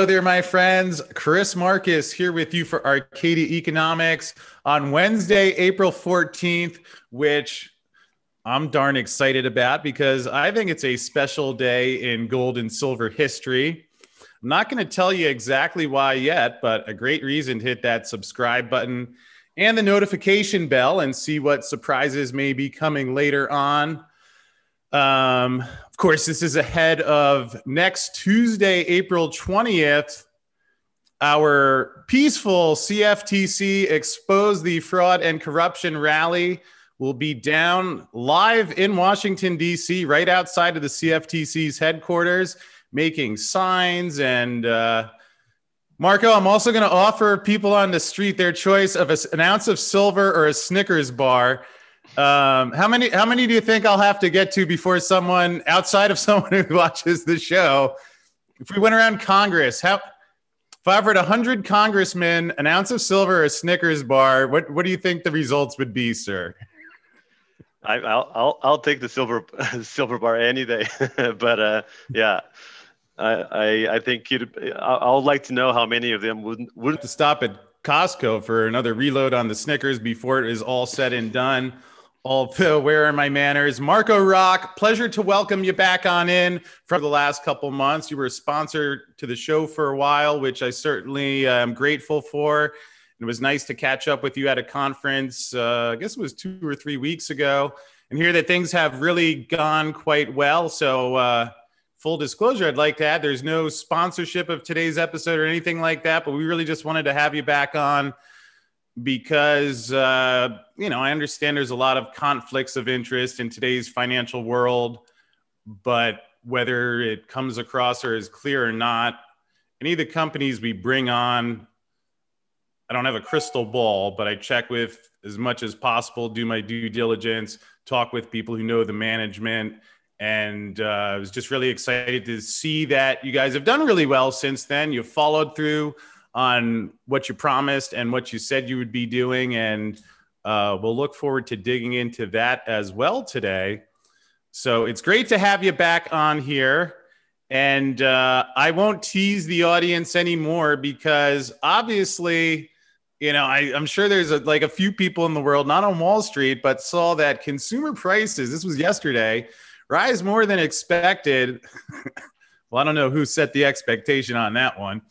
Hello there, my friends. Chris Marcus here with you for Arcadia Economics on Wednesday, April 14th, which I'm darn excited about because I think it's a special day in gold and silver history. I'm not going to tell you exactly why yet, but a great reason to hit that subscribe button and the notification bell and see what surprises may be coming later on. Um, of course, this is ahead of next Tuesday, April 20th. Our peaceful CFTC expose the fraud and corruption rally will be down live in Washington, D.C., right outside of the CFTC's headquarters, making signs. And uh, Marco, I'm also going to offer people on the street their choice of an ounce of silver or a Snickers bar um, how many? How many do you think I'll have to get to before someone outside of someone who watches the show? If we went around Congress, how? If I offered hundred congressmen an ounce of silver, or a Snickers bar, what what do you think the results would be, sir? I, will I'll I'll take the silver silver bar any day, but uh, yeah, I, I I think you'd I would like to know how many of them wouldn't wouldn't to stop at Costco for another reload on the Snickers before it is all said and done. All where are my manners? Marco Roque, pleasure to welcome you back on in for the last couple months. You were a sponsor to the show for a while, which I certainly uh, am grateful for. It was nice to catch up with you at a conference. Uh, I guess it was two or three weeks ago, and hear that things have really gone quite well. So, uh, full disclosure, I'd like to add there's no sponsorship of today's episode or anything like that, but we really just wanted to have you back on because uh, you know I understand there's a lot of conflicts of interest in today's financial world, but whether it comes across or is clear or not, any of the companies we bring on, I don't have a crystal ball, but I check with as much as possible, do my due diligence, talk with people who know the management. And uh, I was just really excited to see that you guys have done really well since then. You've followed through on what you promised and what you said you would be doing. And uh, we'll look forward to digging into that as well today. So it's great to have you back on here. And uh, I won't tease the audience anymore because obviously, you know, I, am sure there's a, like a few people in the world, not on Wall Street, but saw that consumer prices, this was yesterday, rise more than expected. well, I don't know who set the expectation on that one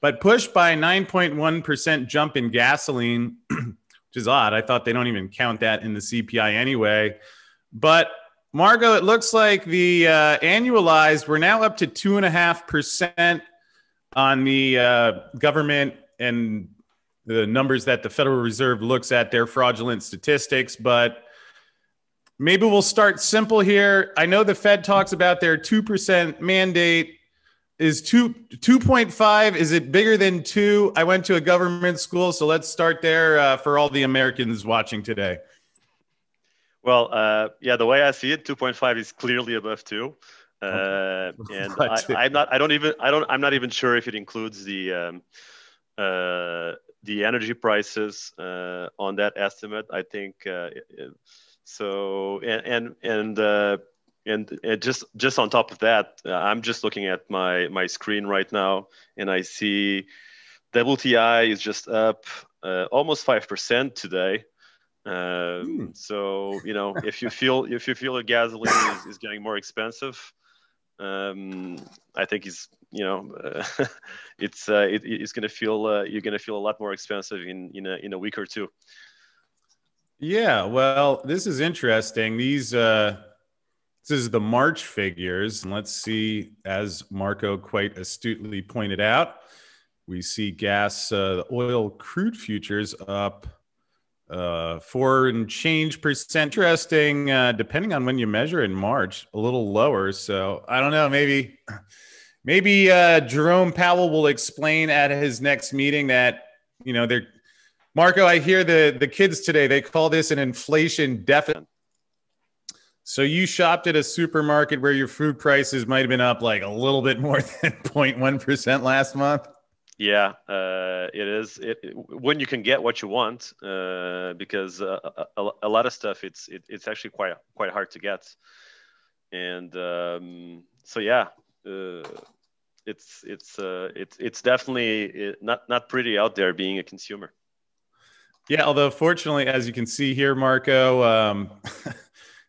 but pushed by 9.1% jump in gasoline, which is odd. I thought they don't even count that in the CPI anyway. But Marco, it looks like the uh, annualized, we're now up to 2.5% on the uh, government and the numbers that the Federal Reserve looks at their fraudulent statistics. But maybe we'll start simple here. I know the Fed talks about their 2% mandate is two 2.5 is it bigger than two? I went to a government school so let's start there uh, for all the americans watching today. Well uh, yeah the way i see it 2.5 is clearly above two. Uh, and I, am not i don't even i don't i'm not even sure if it includes the um, uh, the energy prices uh, on that estimate. I think uh, so and and and and uh, just just on top of that uh, i'm just looking at my my screen right now and i see wti is just up uh, almost 5% today. Um, hmm. so you know if you feel if you feel that gasoline is, is getting more expensive um, i think it's you know uh, it's uh, it, it's going to feel uh, you're going to feel a lot more expensive in in a, in a week or two. Yeah well this is interesting. These uh this is the March figures. And let's see, as Marco quite astutely pointed out, we see gas, uh, oil crude futures up uh, four and change percent. Interesting, uh, depending on when you measure in March, a little lower. So I don't know, maybe. Maybe uh, Jerome Powell will explain at his next meeting that you know they're Marco. I hear the the kids today they call this an inflation deficit. So you shopped at a supermarket where your food prices might have been up like a little bit more than 0.1% last month? Yeah, uh, it is. It, it, when you can get what you want, uh, because uh, a, a, lot of stuff it's it, it's actually quite quite hard to get, and um, so yeah, uh, it's it's uh, it's it's definitely not not pretty out there being a consumer. Yeah, although fortunately, as you can see here, Marco, um,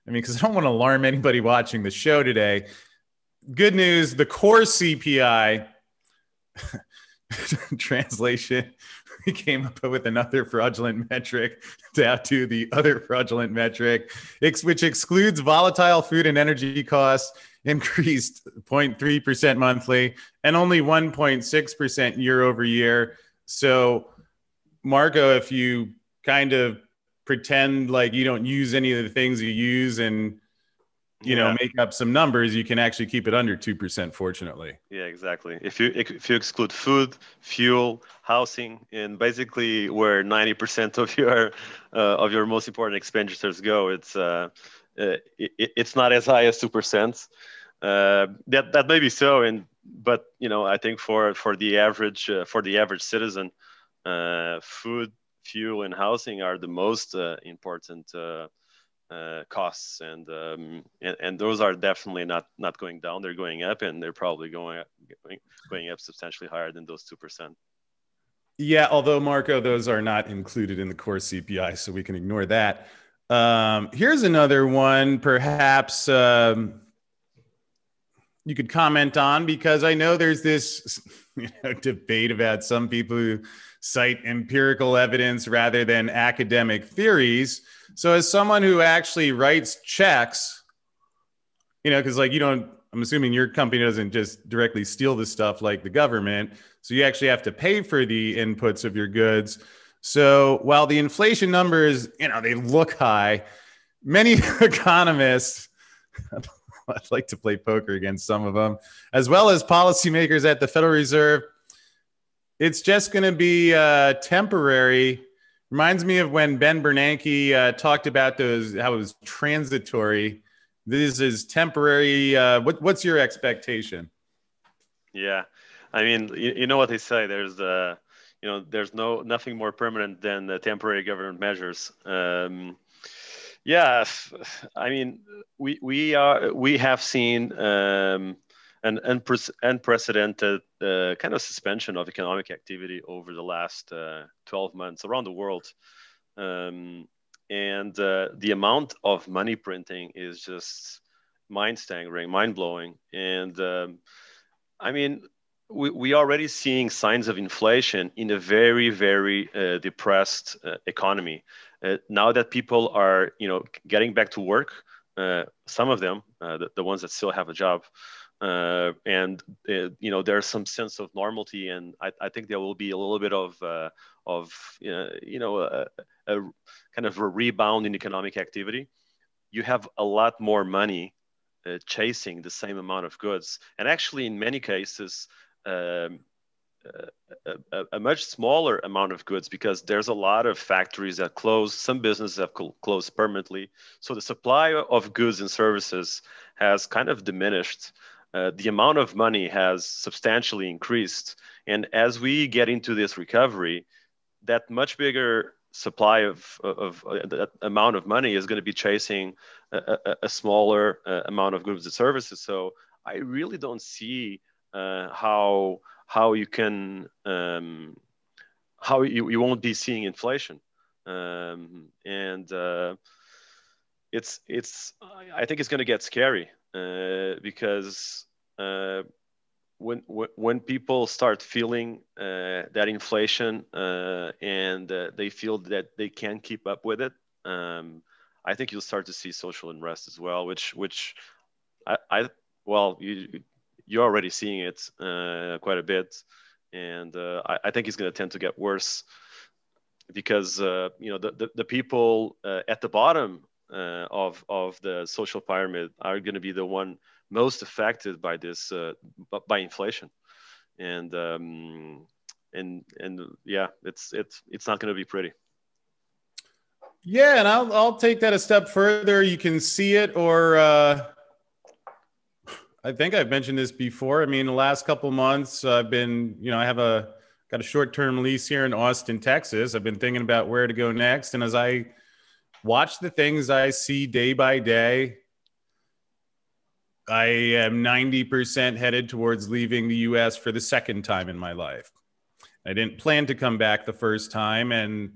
I mean, because I don't want to alarm anybody watching the show today. Good news: the core CPI translation we came up with another fraudulent metric to the other fraudulent metric, which excludes volatile food and energy costs, increased 0.3% monthly and only 1.6% year over year. So, Marco, if you kind of pretend like you don't use any of the things you use and you yeah. know make up some numbers you can actually keep it under 2% fortunately. Yeah exactly. If you if you exclude food fuel housing and basically where 90% of your uh, of your most important expenditures go it's uh, uh it, it's not as high as 2% uh, that that may be so and but you know i think for for the average uh, for the average citizen uh, food fuel and housing are the most important uh, costs, and, um, and, and those are definitely not not going down. They're going up, and they're probably going going, going up substantially higher than those two percent. Yeah, although Marco, those are not included in the core CPI, so we can ignore that. Um, here's another one, perhaps um, you could comment on because I know there's this you know, debate about some people who cite empirical evidence rather than academic theories. So, as someone who actually writes checks, you know, because like you don't, I'm assuming your company doesn't just directly steal the stuff like the government. So, you actually have to pay for the inputs of your goods. So, while the inflation numbers, you know, they look high, many economists, I'd like to play poker against some of them, as well as policymakers at the Federal Reserve. It's just going to be uh, temporary Reminds me of when Ben Bernanke uh, talked about those how it was transitory. This is temporary. Uh, what, what's your expectation? Yeah, I mean, you, you know what they say. There's uh, you know, there's no nothing more permanent than the temporary government measures. Um, yeah, I mean, we we are we have seen um, an unprecedented uh, kind of suspension of economic activity over the last uh, 12 months around the world. Um, and uh, the amount of money printing is just mind staggering, mind blowing. And um, I mean, we, we are already seeing signs of inflation in a very, very uh, depressed uh, economy. Uh, now that people are, you know, getting back to work, some of them, the, the ones that still have a job, uh, and uh, you know there's some sense of normality, and I, I think there will be a little bit of uh, of you know a, a, kind of a rebound in economic activity. You have a lot more money uh, chasing the same amount of goods, and actually in many cases. Um, a, a, a, much smaller amount of goods because there's a lot of factories that close. Some businesses have cl- closed permanently. So the supply of goods and services has kind of diminished uh, the amount of money has substantially increased. And as we get into this recovery, that much bigger supply of, of, of uh, amount of money is going to be chasing a, a, a smaller uh, amount of goods and services. So I really don't see uh, how how you can um, how you, you won't be seeing inflation. Um, and uh, it's it's I think it's going to get scary uh, because uh, when when people start feeling uh, that inflation uh, and uh, they feel that they can't keep up with it, um, I think you'll start to see social unrest as well. Which which I, I well you you're already seeing it uh, quite a bit, and I, I, think it's going to tend to get worse because you know the, the, the people at the bottom uh, of of the social pyramid are going to be the one most affected by this uh, by inflation, and um, and and yeah, it's it's it's not going to be pretty. Yeah, and I'll I'll take that a step further. You can see it, or uh, I think I've mentioned this before. I mean, the last couple months, I've been you know I have a got a short term lease here in Austin, Texas. I've been thinking about where to go next, and as I watch the things I see day by day. I am 90% headed towards leaving the US for the second time in my life. I didn't plan to come back the first time. And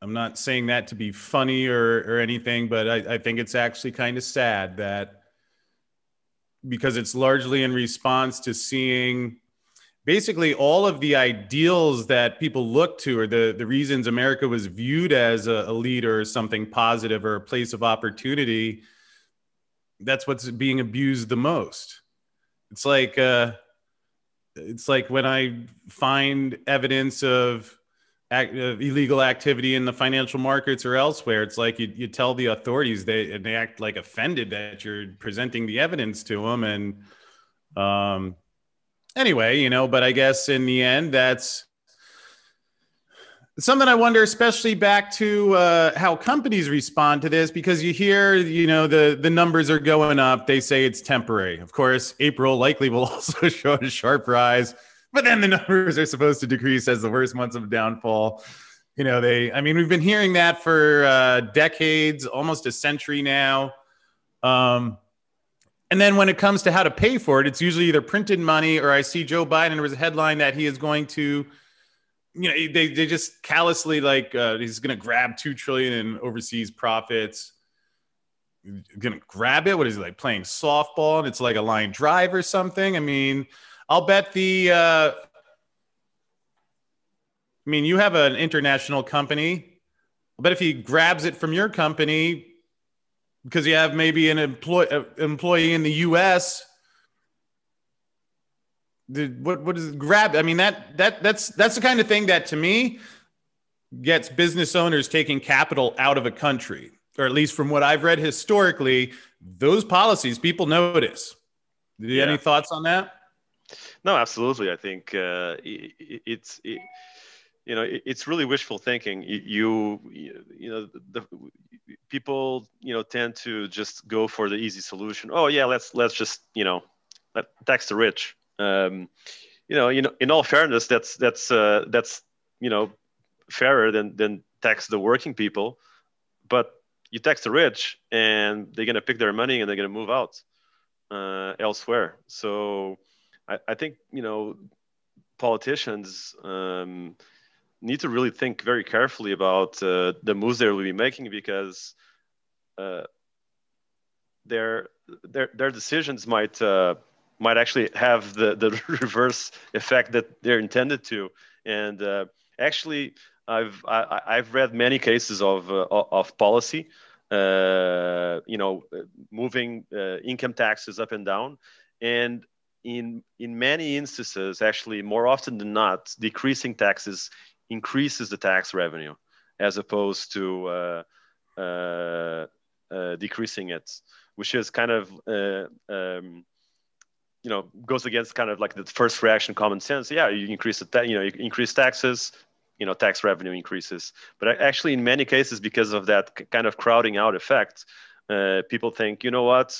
I'm not saying that to be funny or, or anything, but I, I think it's actually kind of sad that because it's largely in response to seeing basically all of the ideals that people look to or the, the reasons America was viewed as a, a leader or something positive or a place of opportunity that's what's being abused the most. It's like uh, it's like when I find evidence of, act, of illegal activity in the financial markets or elsewhere. It's like you, you tell the authorities they and they act like offended that you're presenting the evidence to them. And um, anyway, you know, but I guess in the end, that's something I wonder, especially back to uh, how companies respond to this, because you hear, you know, the the numbers are going up. They say it's temporary. Of course, April likely will also show a sharp rise, but then the numbers are supposed to decrease as the worst months of downfall. You know, they. I mean, we've been hearing that for uh, decades, almost a century now. Um, and then when it comes to how to pay for it, it's usually either printed money or I see Joe Biden. There was a headline that he is going to you know they, they just callously like uh, he's gonna grab two trillion in overseas profits. Gonna grab it? What is he like playing softball and it's like a line drive or something? I mean i'll bet the uh, i mean you have an international company. I bet if he grabs it from your company because you have maybe an employee uh, employee in the us the, what what is grab? I mean that that that's that's the kind of thing that to me gets business owners taking capital out of a country, or at least from what I've read historically, those policies people notice. Do you yeah. have any thoughts on that? No, absolutely. I think uh, it, it's it, you know it, it's really wishful thinking. You you, know the people you know tend to just go for the easy solution. Oh yeah, let's let's just you know let tax the rich um, you know, you know, in all fairness, that's that's uh, that's you know fairer than than tax the working people, but you tax the rich, and they're gonna pick their money and they're gonna move out uh, elsewhere. So I, I, think you know politicians um, need to really think very carefully about uh, the moves they will be making because uh, their their their decisions might uh, might actually have the, the reverse effect that they're intended to. And uh, actually, I've I, I've read many cases of uh, of policy, uh, you know, moving income taxes up and down, and in in many instances, actually, more often than not, decreasing taxes increases the tax revenue, as opposed to uh, uh, decreasing it, which is kind of um, you know goes against kind of like the first reaction common sense. Yeah you increase the ta- you know you increase taxes you know tax revenue increases. But actually in many cases because of that kind of crowding out effect uh, people think you know what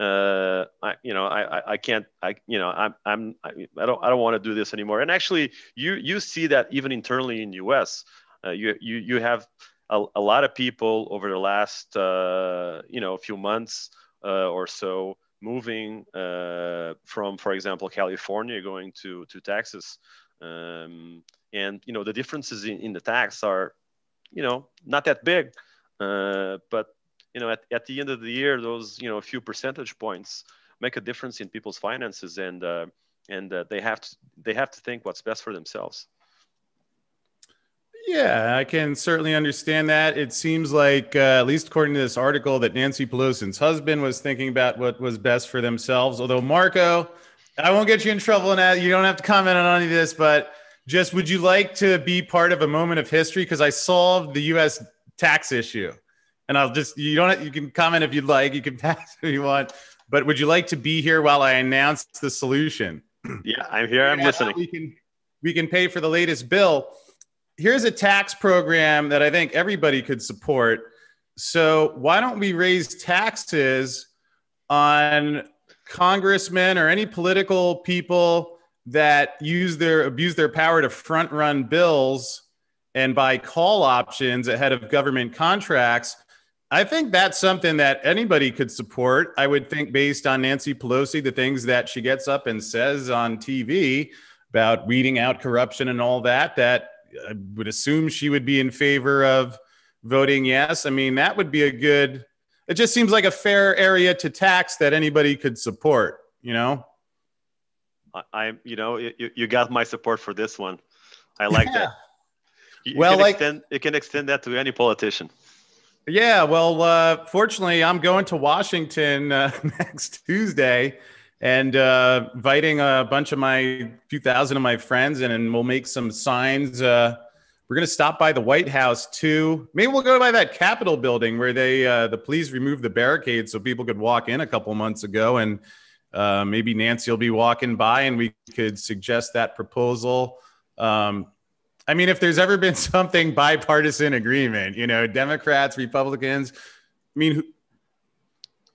uh, I, you know, I, I can't, I, you know, I'm, I'm, I don't, I don't want to do this anymore. And actually, you, you see that even internally in U.S., uh, you, you, you have a, a lot of people over the last, uh, you know, a few months uh, or so moving uh, from, for example, California going to to Texas, um, and you know the differences in, in the tax are, you know, not that big, uh, but you know at, at the end of the year, those you know a few percentage points make a difference in people's finances, and uh, and uh, they have to they have to think what's best for themselves. Yeah, I can certainly understand that. It seems like, uh, at least according to this article, that Nancy Pelosi's husband was thinking about what was best for themselves. Although, Marco, I won't get you in trouble and. You don't have to comment on any of this, but just would you like to be part of a moment of history? Because I solved the U.S. tax issue, and I'll just you don't you can comment if you'd like. You can pass if you want, but would you like to be here while I announce the solution? Yeah, I'm here. I'm listening. We can we can pay for the latest bill here's a tax program that I think everybody could support. So why don't we raise taxes on congressmen or any political people that use their abuse their power to front run bills and buy call options ahead of government contracts? I think that's something that anybody could support. I would think, based on Nancy Pelosi, the things that she gets up and says on TV about weeding out corruption and all that, that I would assume she would be in favor of voting yes. I mean, that would be a good, it just seems like a fair area to tax that anybody could support, you know? I, am you know, you, you got my support for this one. I like yeah. that. You, well, can like, extend, you can extend that to any politician. Yeah, well, uh, fortunately, I'm going to Washington uh, next Tuesday and uh, inviting a bunch of my few thousand of my friends, and, and we'll make some signs. Uh, we're going to stop by the White House too. Maybe we'll go by that Capitol building where they uh, the police removed the barricades so people could walk in a couple months ago, and uh, maybe Nancy will be walking by, and we could suggest that proposal. Um, I mean, if there's ever been something bipartisan agreement, you know, Democrats, Republicans, I mean,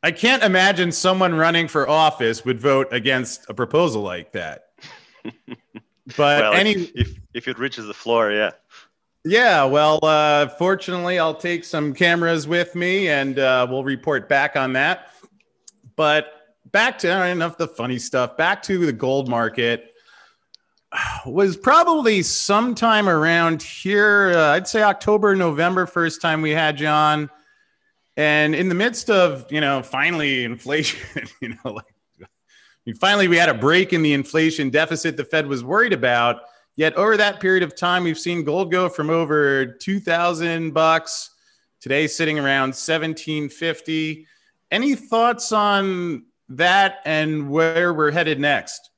I can't imagine someone running for office would vote against a proposal like that. But well, any if, if it reaches the floor, yeah. Yeah, well, uh, fortunately, I'll take some cameras with me and uh, we'll report back on that. But back to enough the funny stuff. Back to the gold market was probably sometime around here. Uh, I'd say October, November, first time we had John. And in the midst of, you know, finally inflation, you know, like finally we had a break in the inflation deficit the Fed was worried about. Yet over that period of time, we've seen gold go from over 2000 bucks today sitting around 1750. Any thoughts on that and where we're headed next?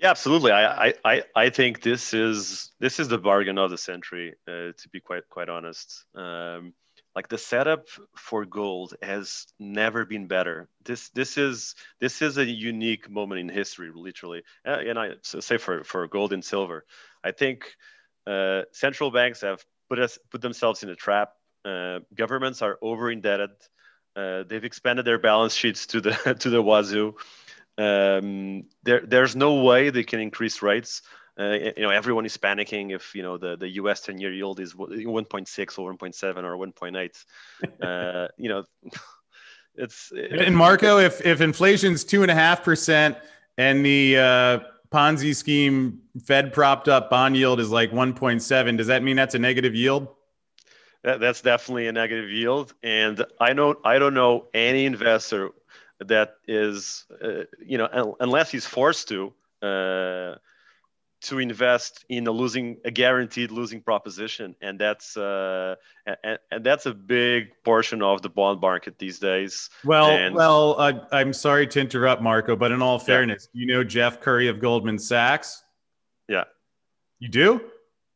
Yeah, absolutely. I, I, I think this is this is the bargain of the century. Uh, to be quite quite honest, um, like the setup for gold has never been better. This this is this is a unique moment in history, literally. Uh, and I so say for for gold and silver, I think uh, central banks have put us put themselves in a trap. Uh, governments are over indebted. Uh, they've expanded their balance sheets to the to the wazoo um, there, there's no way they can increase rates. Uh, you know, everyone is panicking if you know the, the U.S. 10-year yield is 1.6 or 1.7 or 1.8. Uh, you know, it's and Marco, if if inflation's two and a half percent and the uh, Ponzi scheme Fed propped up bond yield is like 1.7, does that mean that's a negative yield? That, that's definitely a negative yield, and I know I don't know any investor that is, uh, you know, unless he's forced to, uh, to invest in a losing, a guaranteed losing proposition, and that's uh, and, and that's a big portion of the bond market these days. Well, and, well, I'm sorry to interrupt, Marco, but in all fairness, yeah. you know Jeff Currie of Goldman Sachs. Yeah, you do.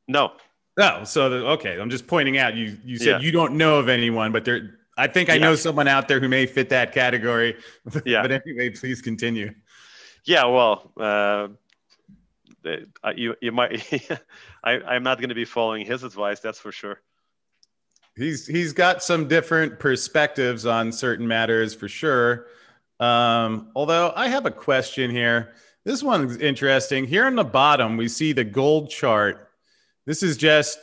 No. Oh, so the, okay. I'm just pointing out. You you said yeah. you don't know of anyone, but there I think I yeah. know someone out there who may fit that category. Yeah. but anyway, please continue. Yeah. Well, uh, you you might. I, I'm not going to be following his advice. That's for sure. He's he's got some different perspectives on certain matters for sure. Um, although I have a question here. This one's interesting. Here on the bottom, we see the gold chart. This is just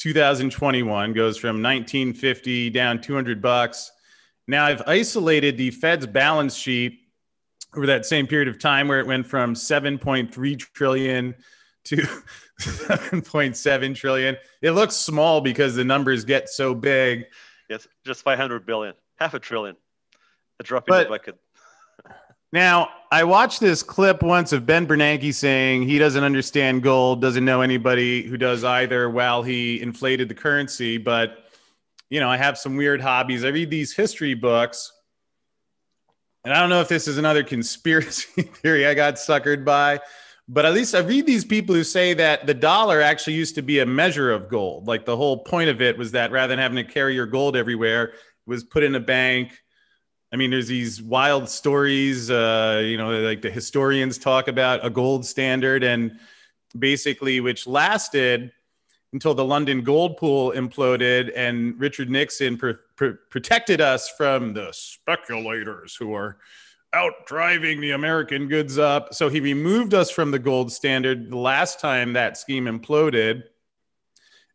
2021 goes from 1950 down 200 bucks. Now I've isolated the Fed's balance sheet over that same period of time where it went from 7.3 trillion to 7.7 trillion. It looks small because the numbers get so big. Yes, just 500 billion, half a trillion. A drop in but, the bucket. Now, I watched this clip once of Ben Bernanke saying he doesn't understand gold, doesn't know anybody who does either while he inflated the currency. But, you know, I have some weird hobbies. I read these history books. And I don't know if this is another conspiracy theory I got suckered by, but at least I read these people who say that the dollar actually used to be a measure of gold. Like the whole point of it was that rather than having to carry your gold everywhere, it was put in a bank I mean, there's these wild stories, uh, you know, like the historians talk about a gold standard, and basically, which lasted until the London gold pool imploded, and Richard Nixon pr- pr- protected us from the speculators who are out driving the American goods up. So he removed us from the gold standard the last time that scheme imploded.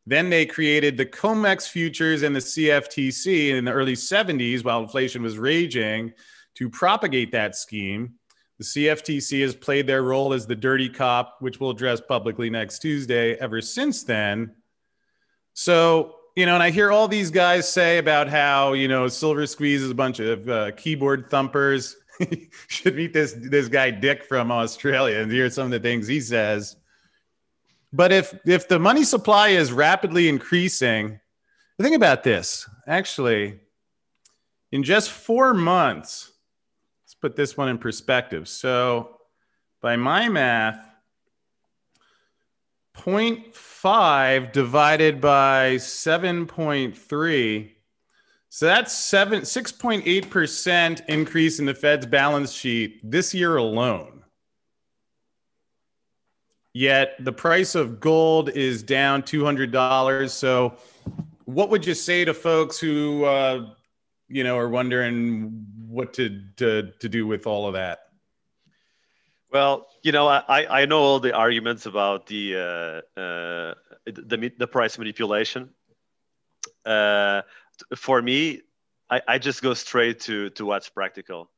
Then they created the COMEX futures and the CFTC in the early 70s while inflation was raging to propagate that scheme. The CFTC has played their role as the dirty cop, which we'll address publicly next Tuesday, ever since then. So, you know, and I hear all these guys say about how, you know, Silver Squeeze is a bunch of uh, keyboard thumpers. Should meet this this guy Dick from Australia and hear some of the things he says. But if if the money supply is rapidly increasing, think about this. Actually, in just four months, let's put this one in perspective. So, by my math, 0.5 divided by 7.3. So that's seven, 6.8% increase in the Fed's balance sheet this year alone. Yet the price of gold is down $200. So, what would you say to folks who, uh, you know, are wondering what to, to, to do with all of that? Well, you know, I, I know all the arguments about the uh, uh, the, the price manipulation. Uh, for me, I, I just go straight to to what's practical.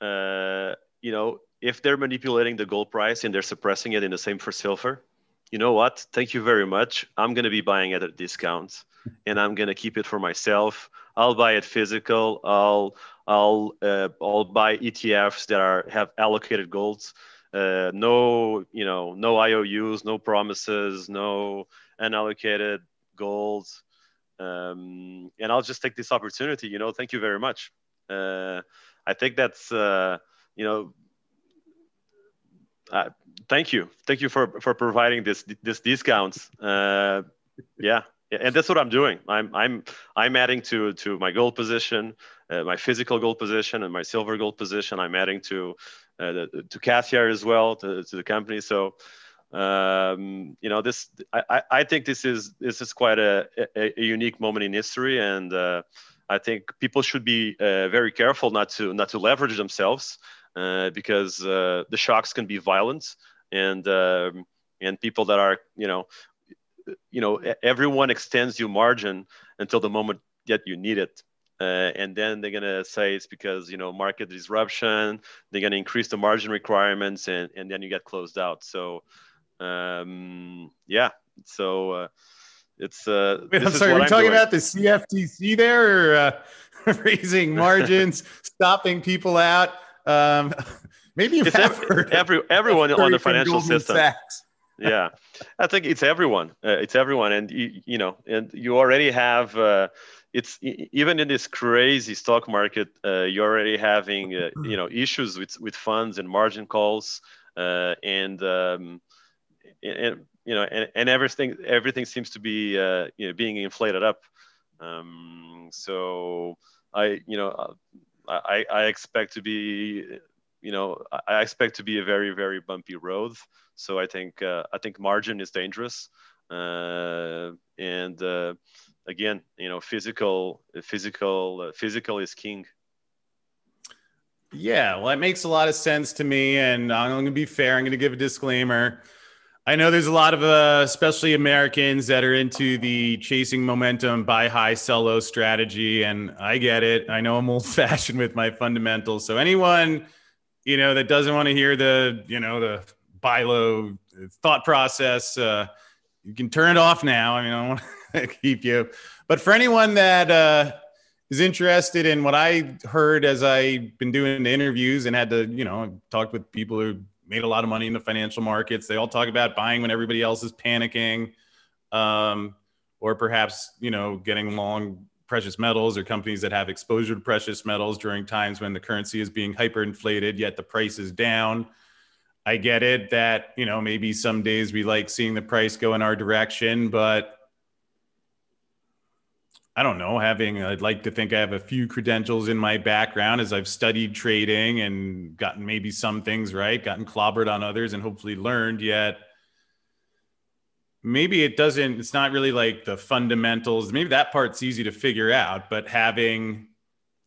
Uh, you know, if they're manipulating the gold price and they're suppressing it in the same for silver, you know what? Thank you very much. I'm going to be buying at discount and I'm going to keep it for myself. I'll buy it physical. I'll I'll uh, I'll buy ETFs that are have allocated golds uh, no you know no ious no promises no unallocated goals um, and i'll just take this opportunity you know thank you very much uh, i think that's uh, you know uh, thank you. Thank you for for providing this this discounts. Uh, yeah. And that's what i'm doing. I'm i'm i'm adding to to my gold position uh, my physical gold position and my silver gold position. I'm adding to uh, to Cassiar as well, to, to the company. So, um, you know, this I, I think this is this is quite a, a, a unique moment in history, and uh, I think people should be uh, very careful not to not to leverage themselves because uh, the shocks can be violent, and um, and people that are you know you know everyone extends you margin until the moment that you need it uh, and then they're gonna say it's because you know market disruption. They're gonna increase the margin requirements, and and then you get closed out. So um, yeah, so uh, it's. Uh, Wait, I'm sorry. Are talking doing. about the CFTC there, or uh, raising margins, stopping people out? Um, maybe you it's every, every everyone on the financial system. Sachs. yeah, I think it's everyone. Uh, it's everyone, and you, you know, and you already have uh, it's even in this crazy stock market, uh, you're already having uh, you know issues with with funds and margin calls, uh, and, um, and you know and, and everything everything seems to be uh, you know being inflated up. Um, so I you know I I expect to be you know I expect to be a very very bumpy road. So I think uh, I think margin is dangerous, and again, you know, physical, physical, uh, physical is king. Yeah, well, it makes a lot of sense to me. And I'm going to be fair. I'm going to give a disclaimer. I know there's a lot of, uh, especially Americans, that are into the chasing momentum, buy high, sell low strategy. And I get it. I know I'm old fashioned with my fundamentals. So anyone, you know, that doesn't want to hear the, you know, the buy low thought process, uh, you can turn it off now. I mean, I don't want to keep you. But for anyone that uh, is interested in what I heard as I've been doing the interviews and had to, you know, talk with people who made a lot of money in the financial markets, they all talk about buying when everybody else is panicking, um, or perhaps, you know, getting long precious metals or companies that have exposure to precious metals during times when the currency is being hyperinflated, yet the price is down. I get it that, you know, maybe some days we like seeing the price go in our direction, but I don't know, having, I'd like to think I have a few credentials in my background as I've studied trading and gotten maybe some things right, gotten clobbered on others, and hopefully learned. Yet maybe it doesn't, it's not really like the fundamentals. Maybe that part's easy to figure out, but having,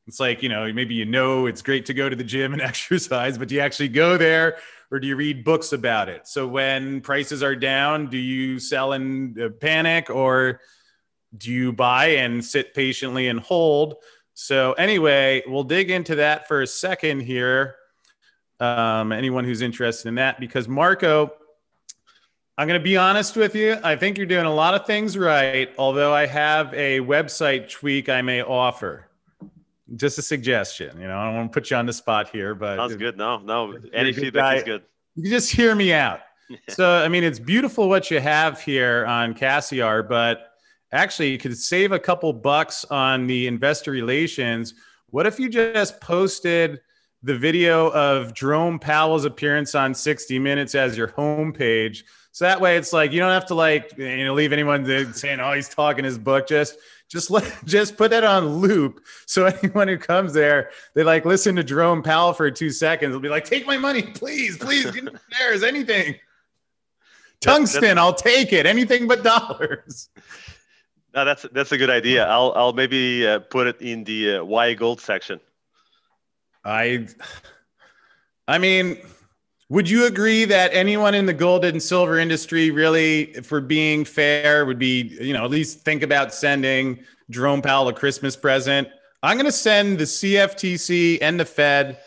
it's like, you know, maybe you know it's great to go to the gym and exercise, but do you actually go there or do you read books about it? So when prices are down, do you sell in panic or do you buy and sit patiently and hold? So anyway, we'll dig into that for a second here. Um, anyone who's interested in that, because Marco, I'm going to be honest with you. I think you're doing a lot of things right, although I have a website tweak I may offer. Just a suggestion. You know, I don't want to put you on the spot here, but sounds good. No, no, any feedback is good. You can just hear me out. so, I mean, it's beautiful what you have here on Cassiar, but actually, you could save a couple bucks on the investor relations. What if you just posted the video of Jerome Powell's appearance on 60 Minutes as your homepage? So that way, it's like you don't have to like you know leave anyone saying, "Oh, he's talking his book." Just just let just put that on loop. So anyone who comes there, they like listen to Jerome Powell for two seconds. They'll be like, "Take my money, please, please, give me shares, anything." Tungsten, I'll take it. Anything but dollars. No, that's that's a good idea. I'll I'll maybe uh, put it in the uh, why gold section. I, I mean, would you agree that anyone in the gold and silver industry really, for being fair, would be, you know, at least think about sending Jerome Powell a Christmas present? I'm going to send the CFTC and the Fed.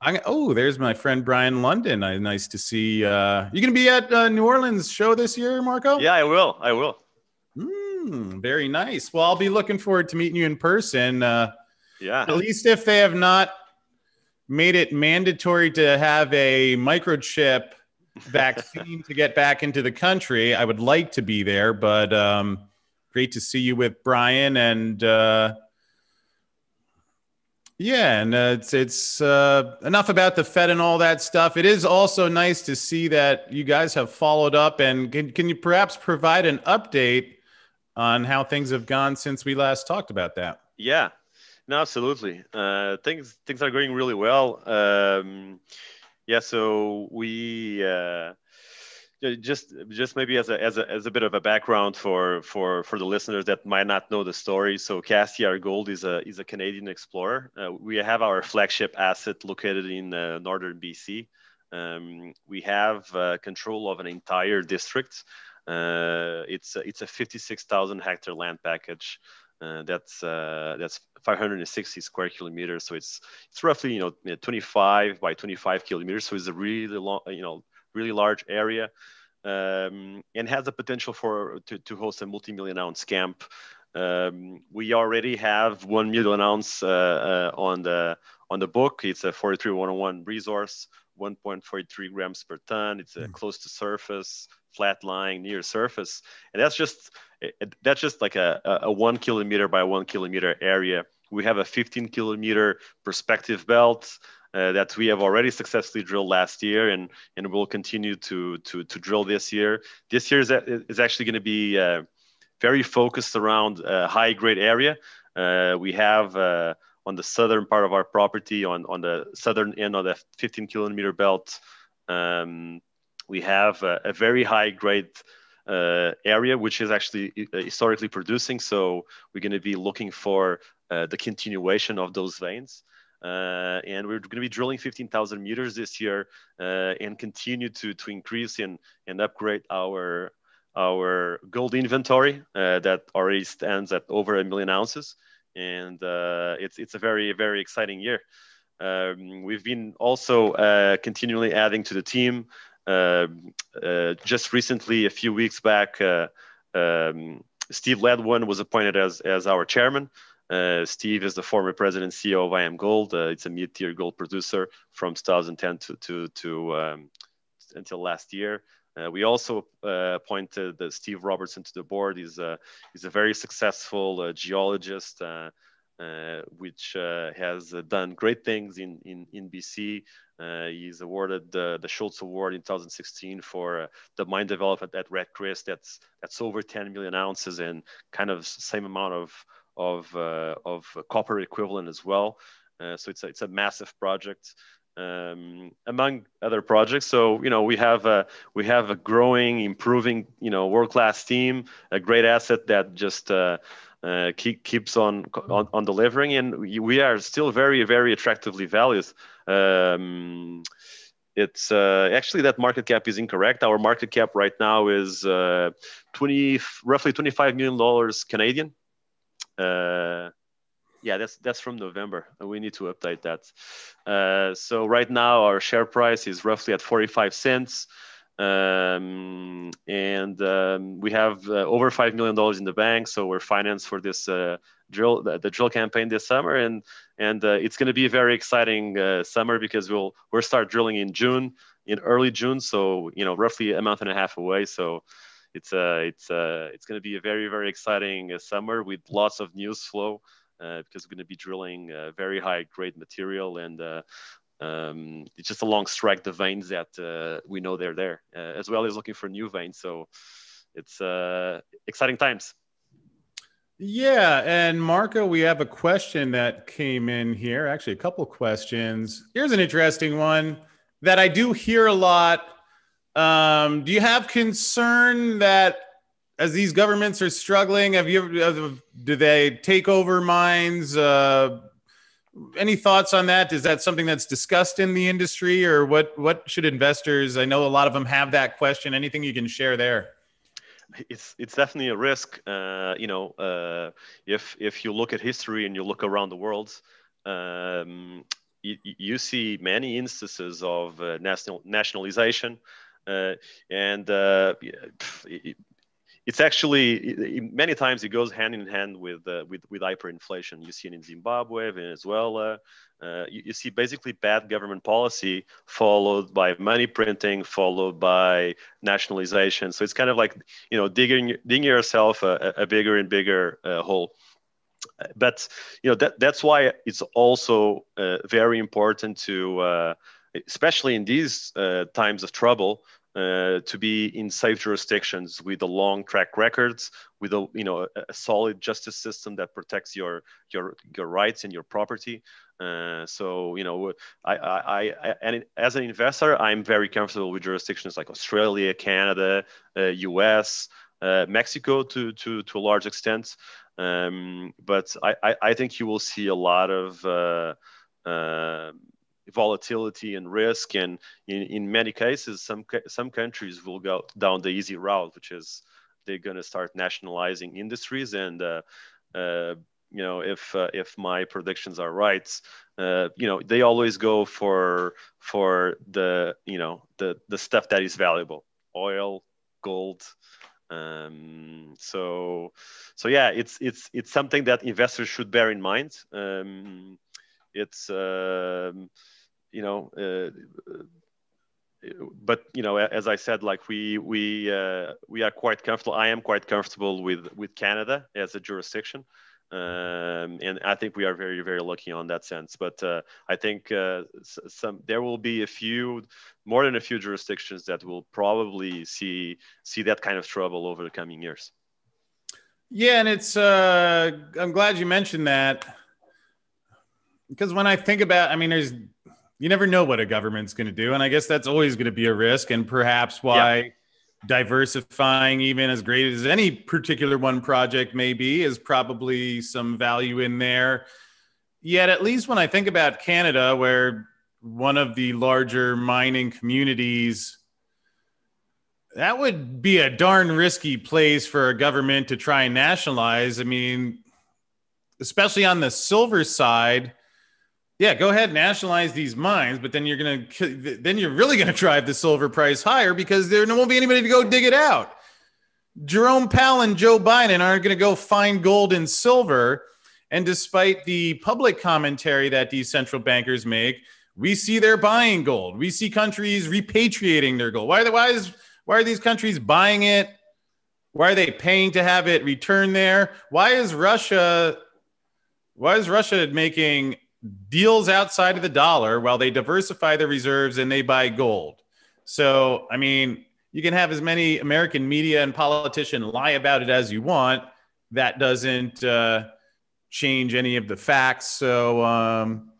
I'm, oh, there's my friend Brian London. I, nice to see. Uh, you going to be at uh, New Orleans show this year, Marco? Yeah, I will. I will. Mm, very nice. Well, I'll be looking forward to meeting you in person. Uh, yeah. At least if they have not made it mandatory to have a microchip vaccine to get back into the country. I would like to be there, but um, great to see you with Brian and. Uh, yeah, and uh, it's it's uh, enough about the Fed and all that stuff. It is also nice to see that you guys have followed up, and can can you perhaps provide an update on how things have gone since we last talked about that? Yeah, no, absolutely. Uh, things things are going really well. Um, yeah, so we uh, just just maybe as a, as a as a bit of a background for for for the listeners that might not know the story. So Cassiar Gold is a is a Canadian explorer. Uh, we have our flagship asset located in uh, northern BC. Um, we have uh, control of an entire district. Uh, it's it's a 56,000 hectare land package. Uh, that's uh, that's 560 square kilometers. So it's it's roughly you know 25 by 25 kilometers. So it's a really long you know really large area, um, and has the potential for to, to host a multi-million ounce camp. Um, we already have one million ounce uh, uh on the on the book. It's a 43101 resource, 1.43 grams per ton. It's uh, mm. close to surface, flat lying near surface, and that's just that's just like a, a one kilometer by one kilometer area. We have a 15 kilometer prospective belt uh, that we have already successfully drilled last year and, and will continue to, to, to drill this year. This year is, is actually going to be uh, very focused around a high grade area. Uh, we have uh, on the southern part of our property, on, on the southern end of the 15 kilometer belt, um, we have a, a very high grade uh, area, which is actually uh, historically producing. So we're going to be looking for uh, the continuation of those veins. Uh, and we're going to be drilling 15,000 meters this year uh, and continue to, to increase and, and upgrade our, our gold inventory uh, that already stands at over a million ounces. And it's, it's a very, very exciting year. Um, we've been also continually adding to the team. Um, uh, just recently, a few weeks back, uh, um, Steve Letwin was appointed as, as our chairman. Uh, Steve is the former president and CEO of IAMGOLD. Uh, it's a mid-tier gold producer from 2010 to, to, to um, until last year. Uh, we also uh, appointed Steve Robertson to the board. He's a, he's a very successful geologist which uh, has uh, done great things in, in, in BC. he's awarded the, the Scholz Award in 2016 for the mine development at Red Chris. That's, that's over 10 million ounces and kind of same amount of, of, of copper equivalent as well. so it's a, it's a massive project. Um, among other projects. So you know we have a we have a growing, improving you know world class team, a great asset that just uh, uh, keep, keeps on, on, on delivering, and we, we are still very very attractively valued. Um, it's uh, actually that market cap is incorrect. Our market cap right now is uh, 20, roughly 25 million dollars Canadian. Uh, yeah, that's that's from November. We need to update that. Uh, so right now our share price is roughly at 45 cents. Um, and um, we have uh, over five million dollars in the bank, so we're financed for this uh, drill, the, the, drill campaign this summer, and and uh, it's going to be a very exciting uh, summer because we'll we'll start drilling in June, in early June, so you know roughly a month and a half away. So it's uh, it's uh, it's going to be a very very exciting summer with lots of news flow. because we're going to be drilling very high grade material and um, it's just along strike the veins that uh, we know they're there, uh, as well as looking for new veins. So it's uh, exciting times. Yeah, and Marco, we have a question that came in here. Actually, a couple questions. Here's an interesting one that I do hear a lot. Um, do you have concern that as these governments are struggling, have you do they take over mines? Uh, any thoughts on that? Is that something that's discussed in the industry, or what? What should investors? I know a lot of them have that question. Anything you can share there? It's it's definitely a risk. Uh, you know, uh, if if you look at history and you look around the world, um, you, you, see many instances of uh, national nationalization, uh, and uh, it's actually many times it goes hand in hand with uh, with with hyperinflation. You see it in Zimbabwe, Venezuela. Uh, you, you, see basically bad government policy followed by money printing, followed by nationalization. So it's kind of like you know digging digging yourself a, a bigger and bigger uh, hole. But you know that that's why it's also uh, very important to, uh, especially in these uh, times of trouble, uh, to be in safe jurisdictions with a long track records, with a you know a, a solid justice system that protects your your your rights and your property. Uh, so you know, I, I, I, and as an investor, I'm very comfortable with jurisdictions like Australia, Canada, uh, U.S., uh, Mexico to to to a large extent. Um, but I, I, I think you will see a lot of uh, uh, volatility and risk. And in, in many cases, some some countries will go down the easy route, which is they're going to start nationalizing industries. And uh, uh, you know, if uh, if my predictions are right, uh, you know, they always go for for the you know the the stuff that is valuable, oil, gold. Um, so so yeah, it's it's it's something that investors should bear in mind. Um, it's um, you know uh, but you know as i said like we we uh, we are quite comfortable i am quite comfortable with with canada as a jurisdiction. Um, and i think we are very very lucky on that sense. But uh, i think uh, some there will be a few more than a few jurisdictions that will probably see see that kind of trouble over the coming years. Yeah and it's uh, i'm glad you mentioned that because when i think about i mean there's you never know what a government's going to do. And I guess that's always going to be a risk, and perhaps why yeah. diversifying, even as great as any particular one project may be, is probably some value in there. Yet, at least when I think about Canada, where one of the larger mining communities, that would be a darn risky place for a government to try and nationalize. I mean, especially on the silver side yeah, go ahead, nationalize these mines, but then you're gonna then you're really gonna drive the silver price higher because there won't be anybody to go dig it out. Jerome Powell and Joe Biden aren't gonna go find gold and silver, and despite the public commentary that these central bankers make, we see they're buying gold. We see countries repatriating their gold. Why why is why are these countries buying it? Why are they paying to have it returned there? Why is Russia why is Russia making deals outside of the dollar while they diversify their reserves and they buy gold. So, I mean, you can have as many American media and politician lie about it as you want. That doesn't uh, change any of the facts. So, um,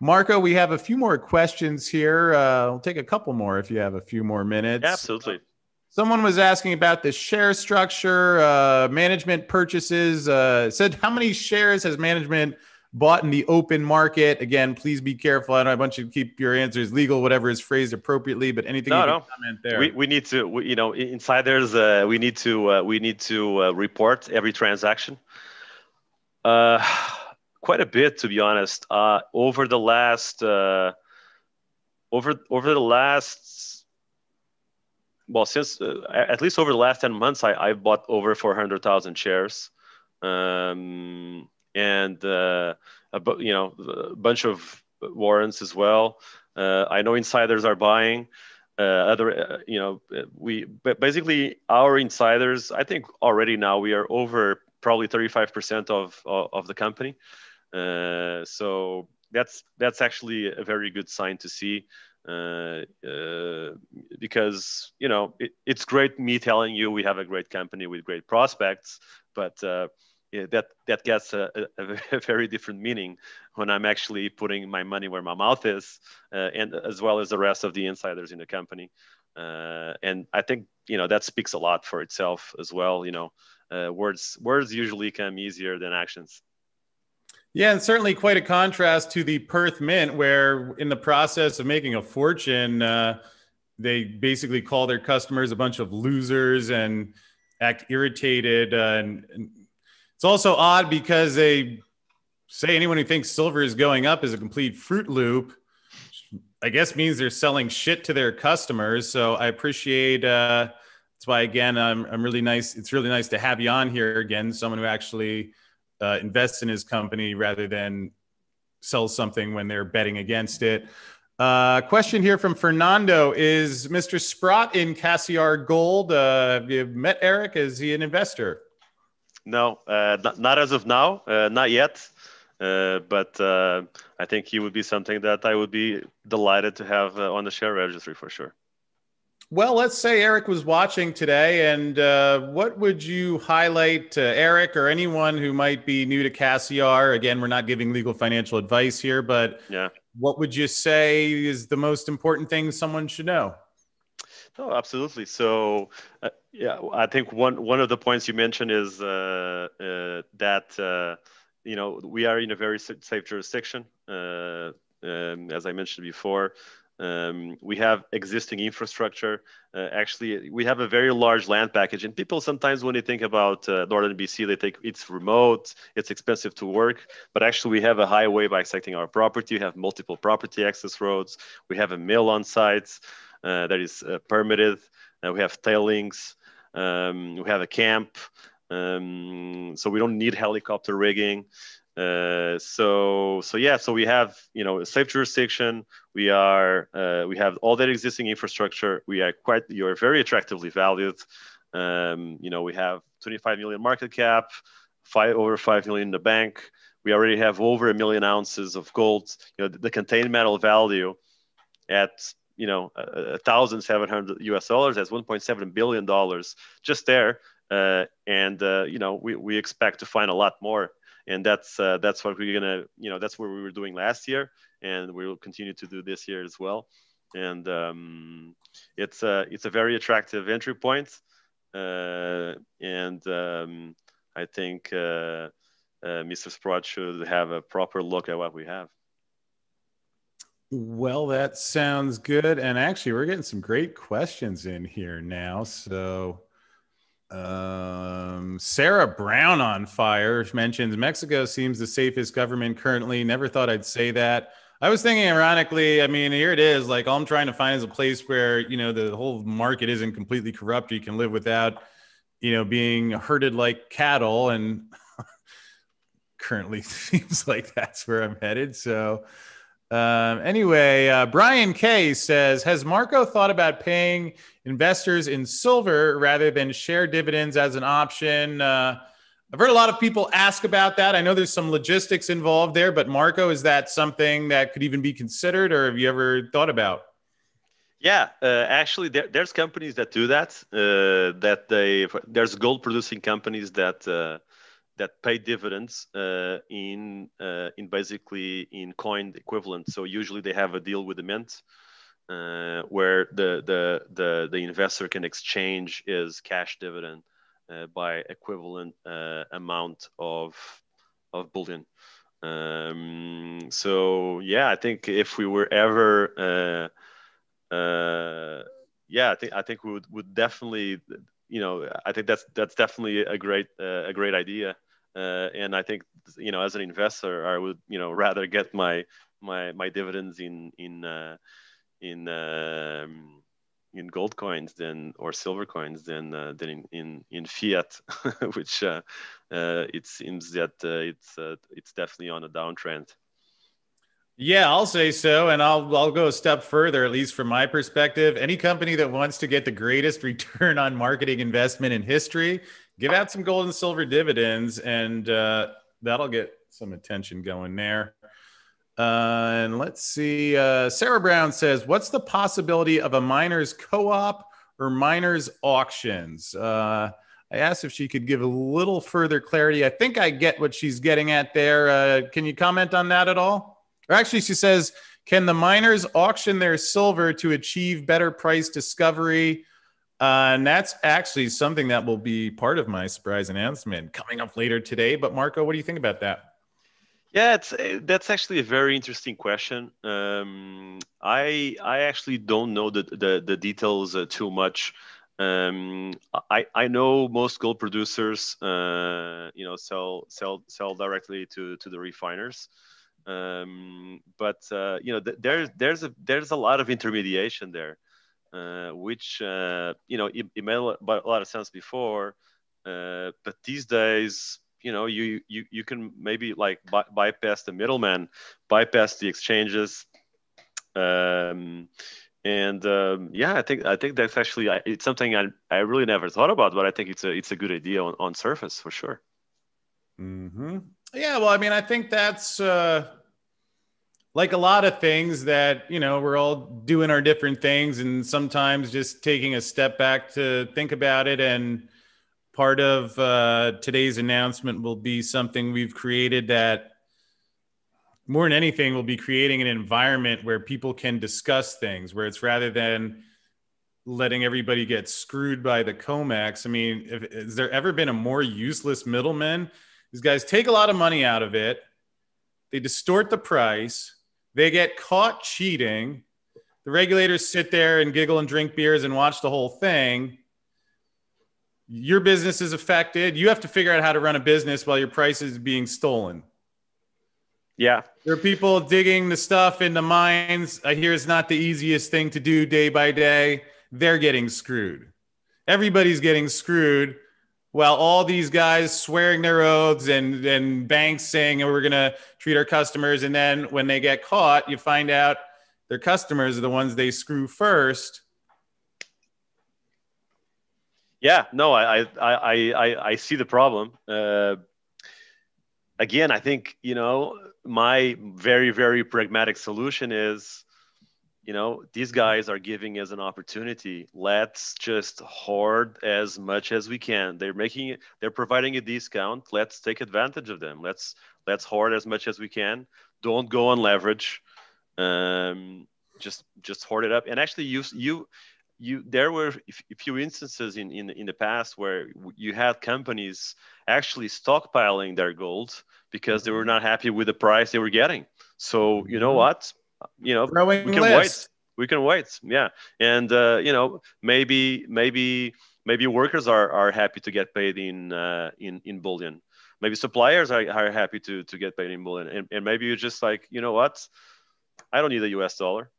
Marco, we have a few more questions here. Uh, we'll take a couple more if you have a few more minutes. Absolutely. Someone was asking about the share structure, uh, management purchases. Uh, said, how many shares has management bought in the open market? Again, please be careful. I, I want you to keep your answers legal, whatever is phrased appropriately. But anything no, no. comment there? We, we need to, we, you know, insiders. Uh, we need to uh, we need to uh, report every transaction. Uh, quite a bit, to be honest. Uh, over the last uh, over over the last well since uh, at least over the last 10 months i I've bought over 400000 shares um, and uh, a, you know a bunch of warrants as well. Uh, i know insiders are buying uh, other uh, you know we basically our insiders i think already now we are over probably 35% of of, of the company. Uh, so that's that's actually a very good sign to see uh, uh, because you know it, it's great me telling you we have a great company with great prospects, but uh, that that gets a, a, a, very different meaning when I'm actually putting my money where my mouth is, uh, and as well as the rest of the insiders in the company. Uh, and I think you know that speaks a lot for itself as well. You know, uh, words words usually come easier than actions. Yeah, and certainly quite a contrast to the Perth Mint, where in the process of making a fortune, uh, they basically call their customers a bunch of losers and act irritated. Uh, and, and, it's also odd because they say anyone who thinks silver is going up is a complete fruit loop. I guess means they're selling shit to their customers. So I appreciate. Uh, that's why again, I'm, I'm really nice. It's really nice to have you on here again. Someone who actually uh, invest in his company rather than sell something when they're betting against it. Uh, question here from Fernando Is Mr. Sprott in Cassiar Gold? Uh, have you met Eric? Is he an investor? No, uh, not, not, as of now, uh, not yet. Uh, but uh, I think he would be something that I would be delighted to have on the share registry for sure. Well, let's say Eric was watching today, and uh, what would you highlight to Eric or anyone who might be new to Cassiar? Again, we're not giving legal financial advice here, but yeah. what would you say is the most important thing someone should know? Oh, absolutely. So, uh, yeah, I think one one of the points you mentioned is uh, uh that uh, you know we are in a very safe jurisdiction. Uh, um, as I mentioned before, um, we have existing infrastructure. Uh, actually, we have a very large land package. And people sometimes, when they think about northern BC, they think it's remote, it's expensive to work. But actually, we have a highway bisecting our property. We have multiple property access roads. We have a mill on site uh, that is uh, permitted. Uh, we have tailings. Um, we have a camp. Um, so we don't need helicopter rigging. Uh, so so yeah so we have you know a safe jurisdiction we are uh, we have all that existing infrastructure we are quite you are very attractively valued um, you know we have 25 million market cap five over 5 million in the bank we already have over a million ounces of gold you know the, the contained metal value at you know a thousand seven hundred us dollars that's 1.7 billion dollars just there uh, and uh, you know we, we expect to find a lot more and that's uh, that's what we're gonna you know that's what we were doing last year and we will continue to do this year as well and um, it's a it's a very attractive entry point uh, and um, I think uh, uh Mr. Sprott should have a proper look at what we have. Well, that sounds good. And actually, we're getting some great questions in here now. So um, Sarah Brown on fire mentions Mexico seems the safest government currently. Never thought I'd say that. I was thinking, ironically, I mean, here it is. Like, all I'm trying to find is a place where, you know, the whole market isn't completely corrupt. You can live without, you know, being herded like cattle. And currently seems like that's where I'm headed. So, um, anyway, uh, Brian K says, Has Marco thought about paying investors in silver rather than share dividends as an option? Uh, I've heard a lot of people ask about that. I know there's some logistics involved there, but Marco, is that something that could even be considered or have you ever thought about? Yeah, uh, actually, there, there's companies that do that. Uh, that they there's gold producing companies that uh, that pay dividends uh, in uh, in basically in coin equivalent. So usually they have a deal with the mint uh, where the, the the the investor can exchange his cash dividend uh, by equivalent uh, amount of of bullion. Um, so yeah, I think if we were ever, uh, yeah, I think I think we would, would definitely, you know, I think that's that's definitely a great uh, a great idea. Uh, and I think you know, as an investor, I would you know rather get my my my dividends in in uh, in um, in gold coins than or silver coins than uh, than in in, in fiat, which uh, uh, it seems that uh, it's it's definitely on a downtrend. Yeah, I'll say so, and I'll I'll go a step further, at least from my perspective. Any company that wants to get the greatest return on marketing investment in history, give out some gold and silver dividends, and uh, that'll get some attention going there. Uh, and let's see. Uh, Sarah Brown says, "What's the possibility of a miners co-op or miners auctions?" Uh, I asked if she could give a little further clarity. I think I get what she's getting at there. Uh, can you comment on that at all? Or actually, she says, "Can the miners auction their silver to achieve better price discovery?" Uh, and that's actually something that will be part of my surprise announcement coming up later today. But Marco, what do you think about that? Yeah, it's eh, that's actually a very interesting question. Um, I I actually don't know the the, the details uh, too much. Um, I I know most gold producers, uh, you know, sell sell sell directly to to the refiners. Um, but uh, you know, th- there's there's a there's a lot of intermediation there, which uh, you know it, it made a lot of sense before, uh, but these days you know you you you can maybe like by, bypass the middleman bypass the exchanges um, and um, yeah i think i think that's actually it's something I, I really never thought about but i think it's a it's a good idea on, on surface for sure mm-hmm. yeah well i mean i think that's uh like a lot of things that you know we're all doing our different things and sometimes just taking a step back to think about it. And part of uh, today's announcement will be something we've created that more than anything will be creating an environment where people can discuss things where it's rather than letting everybody get screwed by the comex. I mean if, has there ever been a more useless middleman? These guys take a lot of money out of it. They distort the price they get caught cheating the regulators sit there and giggle and drink beers and watch the whole thing your business is affected. You have to figure out how to run a business while your price is being stolen. Yeah. There are people digging the stuff in the mines. I hear it's not the easiest thing to do day by day. They're getting screwed. Everybody's getting screwed while all these guys swearing their oaths and, and banks saying we're going to treat our customers. And then when they get caught, you find out their customers are the ones they screw first yeah, no, I I I I, see the problem. Uh, again, I think you know my very very pragmatic solution is, you know, these guys are giving us an opportunity. Let's just hoard as much as we can. They're making it. They're providing a discount. Let's take advantage of them. Let's let's hoard as much as we can. Don't go on leverage. Um, just just hoard it up. And actually, you you you there were a few instances in, in in the past where you had companies actually stockpiling their gold because they were not happy with the price they were getting. So you know mm-hmm. what, you know Growing we can list. wait. We can wait. Yeah, and uh, you know maybe maybe maybe workers are, are happy to get paid in uh, in in bullion. Maybe suppliers are, are happy to to get paid in bullion, and, and maybe you're just like you know what, I don't need a U.S. dollar.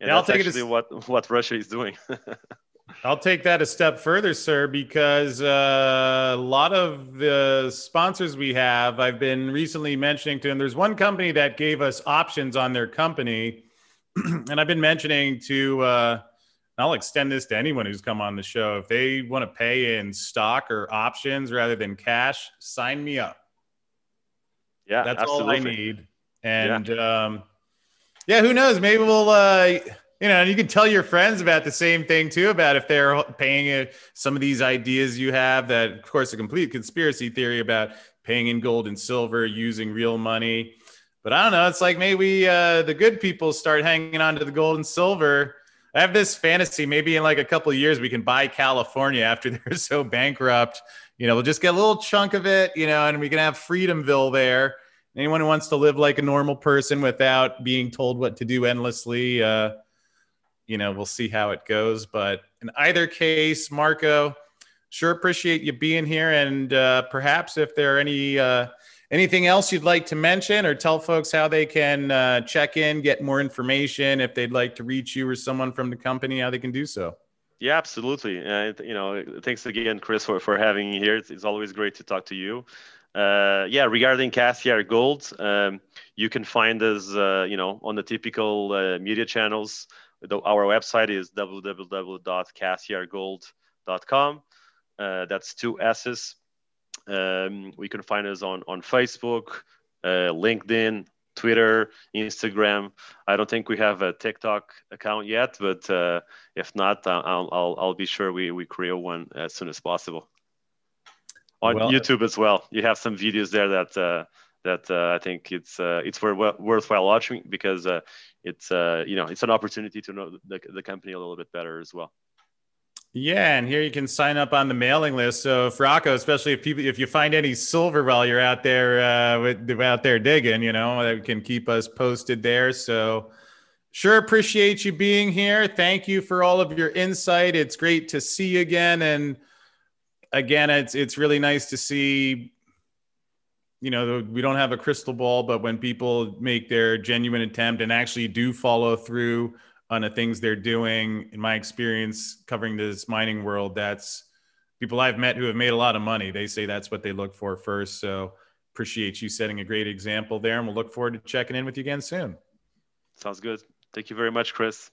And yeah, I'll take actually it as, what what Russia is doing. I'll take that a step further, sir, because uh, a lot of the sponsors we have, I've been recently mentioning to them. There's one company that gave us options on their company, and I've been mentioning to. Uh, I'll extend this to anyone who's come on the show. If they want to pay in stock or options rather than cash, sign me up. Yeah, that's absolutely. all I need. And yeah. um, yeah, who knows? Maybe we'll, uh, you know, and you can tell your friends about the same thing too, about if they're paying uh, some of these ideas you have that, of course, a complete conspiracy theory about paying in gold and silver, using real money. But I don't know. It's like maybe uh, the good people start hanging on to the gold and silver. I have this fantasy. Maybe in like a couple of years, we can buy California after they're so bankrupt. You know, we'll just get a little chunk of it, you know, and we can have Freedomville there anyone who wants to live like a normal person without being told what to do endlessly, uh, you know, we'll see how it goes. But in either case, Marco, sure appreciate you being here. And uh, perhaps if there are any uh, anything else you'd like to mention or tell folks how they can uh, check in, get more information, if they'd like to reach you or someone from the company, how they can do so. Yeah, absolutely. Uh, you know, thanks again, Chris, for, for having me here. It's, it's always great to talk to you. Uh, yeah, regarding Cassiar Gold, um, you can find us, uh, you know, on the typical uh, media channels. The, our website is www.cassiargold.com. Uh, that's two S's. Um, we can find us on on Facebook, uh, LinkedIn, Twitter, Instagram. I don't think we have a TikTok account yet, but uh, if not, I'll, I'll, I'll be sure we, we create one as soon as possible. On well, YouTube as well, you have some videos there that uh, that uh, I think it's uh, it's worth worthwhile watching because uh, it's you know it's an opportunity to know the, the company a little bit better as well. Yeah, and here you can sign up on the mailing list. So, Rocco, especially if people, if you find any silver while you're out there, uh, out there digging, you know, that can keep us posted there. So, sure appreciate you being here. Thank you for all of your insight. It's great to see you again, and again, it's it's really nice to see. You know, we don't have a crystal ball, but when people make their genuine attempt and actually do follow through on the things they're doing. In my experience covering this mining world, that's people I've met who have made a lot of money. They say that's what they look for first. So appreciate you setting a great example there, and we'll look forward to checking in with you again soon. Sounds good. Thank you very much, Chris.